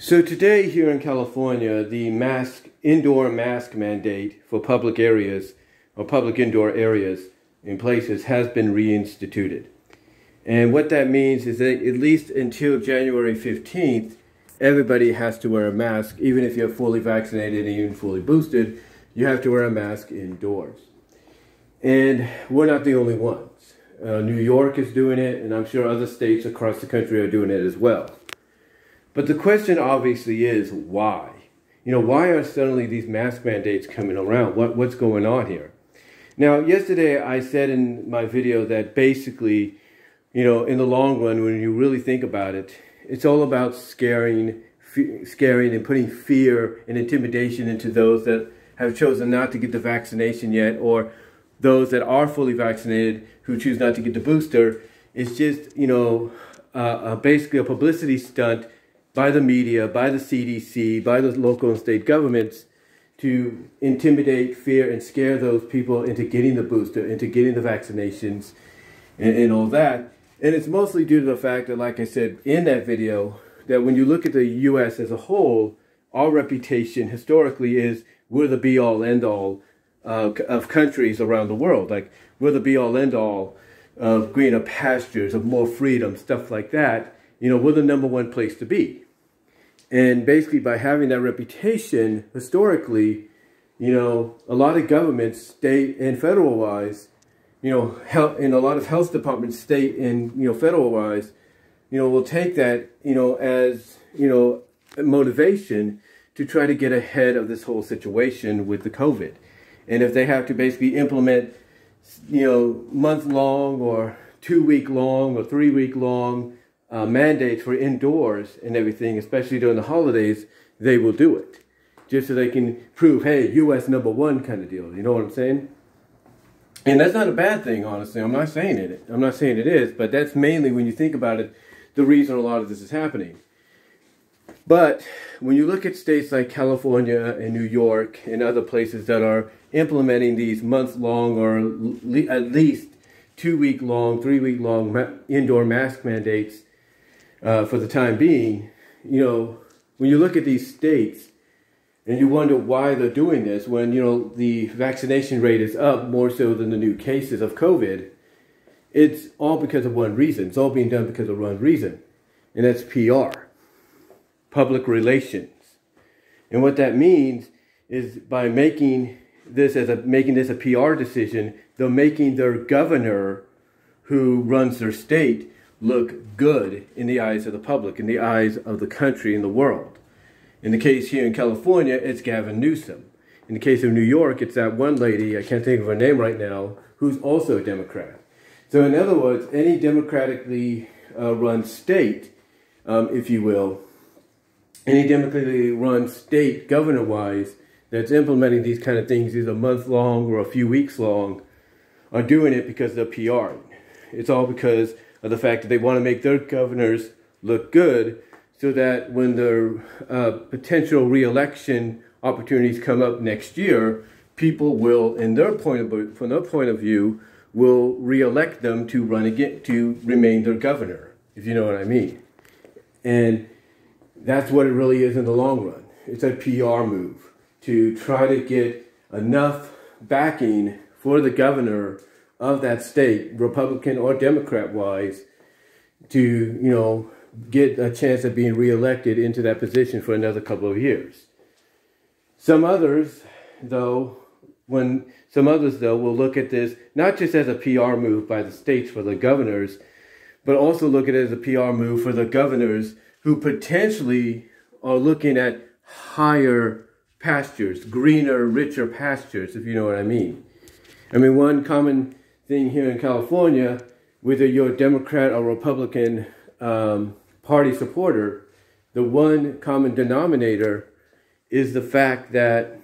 So today here in California, the mask indoor mask mandate for public areas or public indoor areas in places has been reinstituted. And what that means is that at least until January 15th, everybody has to wear a mask, even if you're fully vaccinated and even fully boosted, you have to wear a mask indoors. And we're not the only ones. Uh, New York is doing it, and I'm sure other states across the country are doing it as well. But the question obviously is why? You know, why are suddenly these mask mandates coming around? What, what's going on here? Now, yesterday I said in my video that basically, you know, in the long run, when you really think about it, it's all about scaring, scaring and putting fear and intimidation into those that have chosen not to get the vaccination yet, or those that are fully vaccinated who choose not to get the booster. It's just, you know, uh, uh, basically a publicity stunt by the media, by the CDC, by the local and state governments to intimidate, fear, and scare those people into getting the booster, into getting the vaccinations, and, and all that. And it's mostly due to the fact that, like I said in that video, that when you look at the U.S. as a whole, our reputation historically is we're the be all end all uh, of countries around the world. Like we're the be all end all of greener pastures, of more freedom, stuff like that. You know, we're the number one place to be. And basically, by having that reputation historically, you know, a lot of governments, state and federal wise, you know, health, in a lot of health departments, state and you know, federal wise, you know, will take that, you know, as you know, motivation to try to get ahead of this whole situation with the COVID. And if they have to basically implement, you know, month long or two week long or three week long uh, mandates for indoors and everything, especially during the holidays, they will do it. Just so they can prove, hey, U.S. number one kind of deal. You know what I'm saying? And that's not a bad thing, honestly. I'm not saying it. I'm not saying it is, but that's mainly when you think about it, the reason a lot of this is happening. But when you look at states like California and New York and other places that are implementing these month long or at least two week long, three week long indoor mask mandates, uh, for the time being, you know, when you look at these states and you wonder why they're doing this when, you know, the vaccination rate is up more so than the new cases of COVID, it's all because of one reason. It's all being done because of one reason, and that's PR, public relations. And what that means is by making this as a making this a PR decision, they're making their governor who runs their state look good in the eyes of the public, in the eyes of the country and the world. In the case here in California, it's Gavin Newsom. In the case of New York, it's that one lady, I can't think of her name right now, who's also a Democrat. So in other words, any democratically uh, run state, um, if you will, any democratically run state governor-wise that's implementing these kind of things either month long or a few weeks long are doing it because they're PR. It's all because of the fact that they want to make their governors look good so that when their uh, potential reelection opportunities come up next year, people will, in their point of from their point of view, will reelect them to run again to remain their governor, if you know what I mean. And that's what it really is in the long run. It's a PR move to try to get enough backing for the governor of that state, Republican or Democrat wise, to, you know, get a chance of being reelected into that position for another couple of years. Some others, though, when some others though will look at this not just as a PR move by the states for the governors, but also look at it as a PR move for the governors who potentially are looking at higher pastures, greener, richer pastures, if you know what I mean. I mean, one common thing here in California, whether you're a Democrat or Republican um, Party supporter, the one common denominator is the fact that,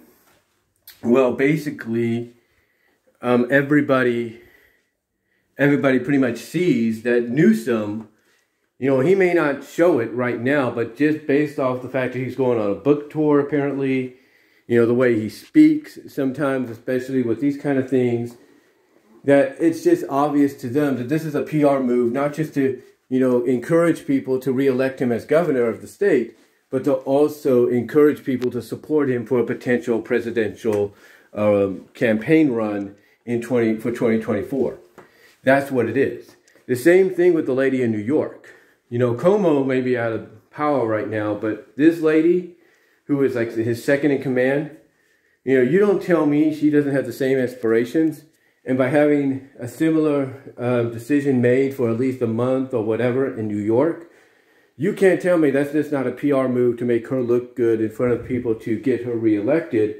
well, basically, um, everybody, everybody pretty much sees that Newsom, you know, he may not show it right now, but just based off the fact that he's going on a book tour, apparently, you know, the way he speaks sometimes, especially with these kind of things, that it's just obvious to them that this is a PR move, not just to, you know, encourage people to reelect him as governor of the state, but to also encourage people to support him for a potential presidential um, campaign run in 20 for 2024. That's what it is. The same thing with the lady in New York. You know, Cuomo may be out of power right now, but this lady, who is like his second in command, you know, you don't tell me she doesn't have the same aspirations. And by having a similar uh, decision made for at least a month or whatever in New York, you can't tell me that's just not a PR move to make her look good in front of people to get her reelected,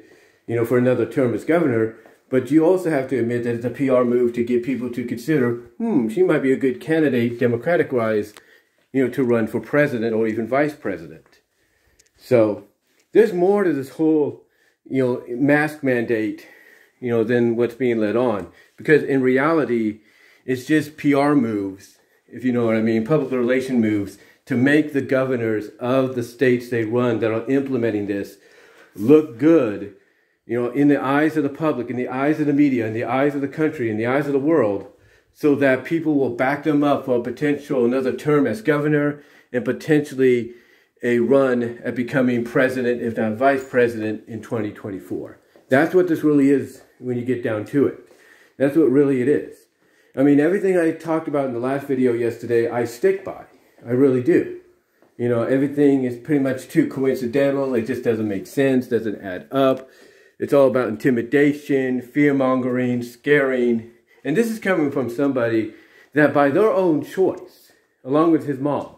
you know, for another term as governor. But you also have to admit that it's a PR move to get people to consider, hmm, she might be a good candidate, Democratic wise, you know, to run for president or even vice president. So there's more to this whole you know, mask mandate, you know, than what's being led on. Because in reality, it's just PR moves, if you know what I mean, public relation moves to make the governors of the states they run that are implementing this look good, you know, in the eyes of the public, in the eyes of the media, in the eyes of the country, in the eyes of the world, so that people will back them up for a potential another term as governor and potentially a run at becoming president, if not vice president, in 2024. That's what this really is when you get down to it. That's what really it is. I mean, everything I talked about in the last video yesterday, I stick by. I really do. You know, everything is pretty much too coincidental. It just doesn't make sense, doesn't add up. It's all about intimidation, fear-mongering, scaring. And this is coming from somebody that by their own choice, along with his mom,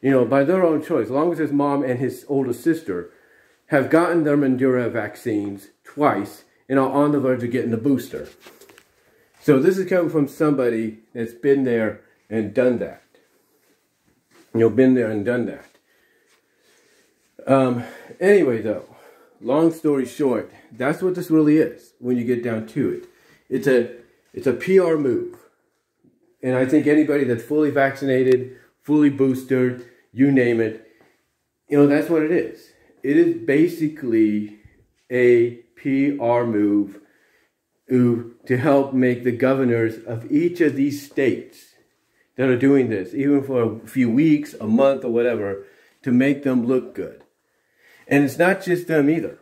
you know, by their own choice, along with his mom and his older sister, have gotten their Moderna vaccines twice and are on the verge of getting the booster. So this is coming from somebody that's been there and done that. You know, been there and done that. Um, anyway, though, long story short, that's what this really is when you get down to it. It's a it's a PR move. And I think anybody that's fully vaccinated, fully boosted, you name it. You know, that's what it is. It is basically a PR move to help make the governors of each of these states that are doing this, even for a few weeks, a month, or whatever, to make them look good. And it's not just them either.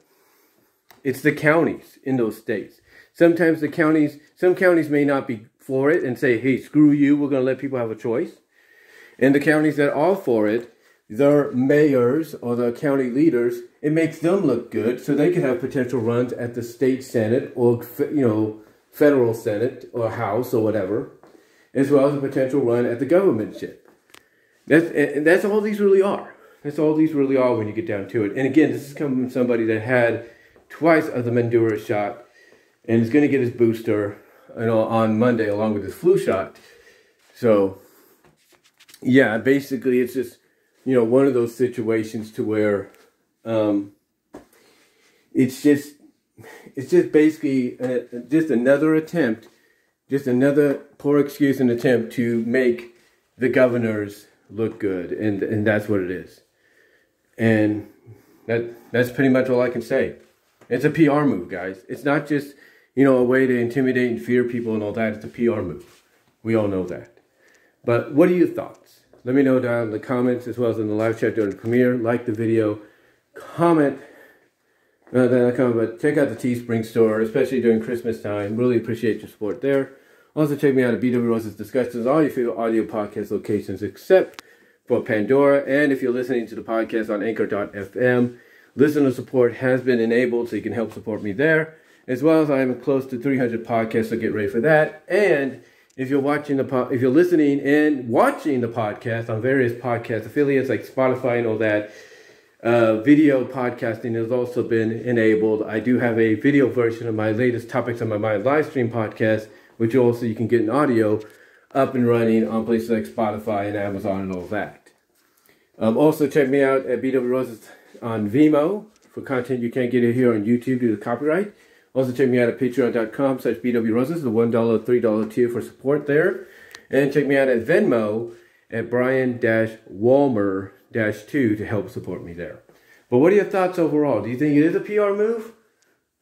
It's the counties in those states. Sometimes the counties, some counties may not be for it and say, hey, screw you, we're going to let people have a choice. And the counties that are for it, their mayors or the county leaders, it makes them look good so they can have potential runs at the state senate or, you know, federal senate or house or whatever, as well as a potential run at the governmentship. That's, and that's all these really are. That's all these really are when you get down to it. And again, this is coming from somebody that had twice of the Moderna shot and is going to get his booster you know, on Monday along with his flu shot. So yeah, basically it's just, you know, one of those situations to where um, it's just, it's just basically a, just another attempt, just another poor excuse and attempt to make the governors look good. And, and that's what it is. And that, that's pretty much all I can say. It's a PR move, guys. It's not just, you know, a way to intimidate and fear people and all that. It's a PR move. We all know that. But what are your thoughts? Let me know down in the comments as well as in the live chat during the premiere. Like the video, comment, then I comment, but check out the Teespring store, especially during Christmas time. Really appreciate your support there. Also, check me out at BW Rosas Discussions, all your favorite audio podcast locations except for Pandora. And if you're listening to the podcast on anchor.fm, listener support has been enabled, so you can help support me there. As well as I am close to 300 podcasts, so get ready for that. And if you're watching the po- if you're listening and watching the podcast on various podcast affiliates like Spotify and all that, uh, video podcasting has also been enabled. I do have a video version of my latest topics on my mind live stream podcast, which also you can get in audio up and running on places like Spotify and Amazon and all that. Um, also, check me out at BW Rosas on Vimeo for content you can't get here on YouTube due to copyright. Also check me out at patreon.com slash bwrosas, the $1, $3 tier for support there. And check me out at Venmo at Brian-Walmer-2 to help support me there. But what are your thoughts overall? Do you think it is a PR move?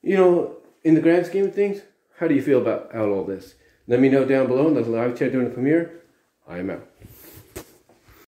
You know, in the grand scheme of things, how do you feel about all this? Let me know down below in the live chat during the premiere. I am out.